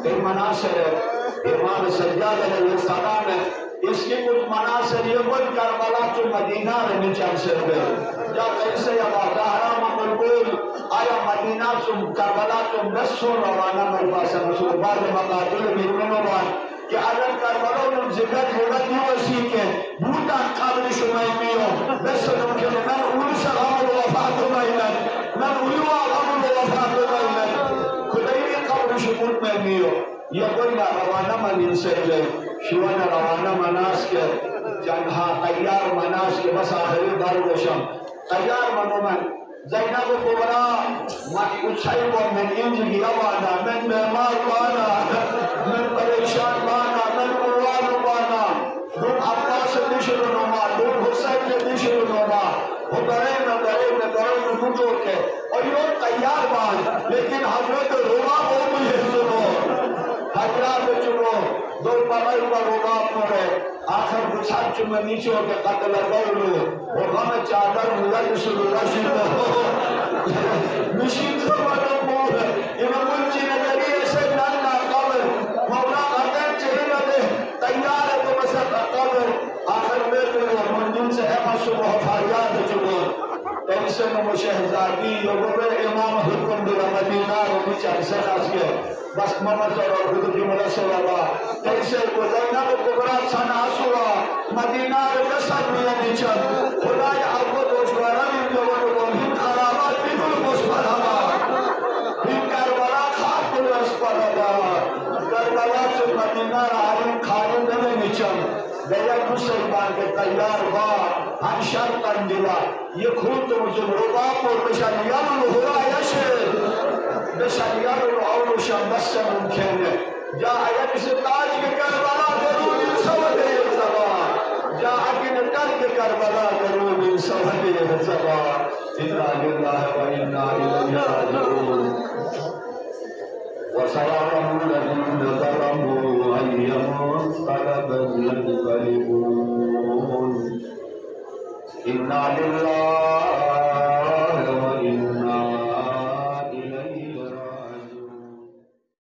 این مناصر ہے۔ امام سجاد علیہ السلام ہے۔ اس کی کچھ مناظر یہ کوئی کربلا چو مدینہ رہنی چل سکتے یا کیسے یا دہرام مقبول آیا مدینہ چو کربلا چو نسو روانہ مرپاسا رسول بعد مقاتل بھی بیرمنوان کہ اگر کربلا من ذکر ہوگا دیو اسی کے بوتا قابل شمائی میو بس نمکن من اولی سلام و وفات مائلن من اولی آغام و وفات مائلن خدایی قبر شمول میں میو یہ کوئی روانہ من انسے لے شوانا روانہ مناس کے۔ جنہا تیار مناس کے۔ بس آخری بار گوشم۔ تیار منو من زینب کبرا ما اچھائی کو من انجگی اوانا من بیمار بانا من پریشان بانا من قوان بانا دون عباس دیشر نما دون حسین دیشر نما وہ درے میں درے میں درے میں نجو کے اور یہ تیار بان لیکن حضرت روا وہ مجھے سنو۔ حضرات چنو، دو پڑھائی پر ہوگا پڑے آخر بچھار چمہ نیچے ہو کے قتل قولو اور غم چادر ملد سلو رشید مشید زمانہ مور امام الچی نگری ایسے نانا قبر مولا قدر چہرہ دے تیار ہے تو مسئلہ قبر آخر میں پھر منجن سے احمد صبح فاریاد چکو تیسے میں مشہزادی یوگو امام حکم دل مدینہ رو بیچار سے ناس کے بس محمد صلی اللہ علیہ وسلم رسول اللہ کیسے کو زینب کبرا سنا سوا مدینہ رے نصر میں نیچن خدا یا ابو دوشوارا بھی جو وہ کو ہم خرابات بھی کل مصبر ہوا۔ ہم کربلا خاک کل اسپر ہوا۔ کربلا سے مدینہ رہا کھانے دنے نیچن گیا مسلمان کے تیار با ہم شرط انجلا یہ خون تو مجھے رباپ اور بشانیان الہرا یشر بشانیان الہرا شمس ممکن ہے جا آیا کسی تاج کے کربلا ضرور ان سوال ہے زبا جا اکن کر کے کربلا ضرور ان سوال ہے زبا انا للہ راجعون۔ وسلام الذين ظلموا أيهم طلبا ينقلبون ইন্নালিল্লাহ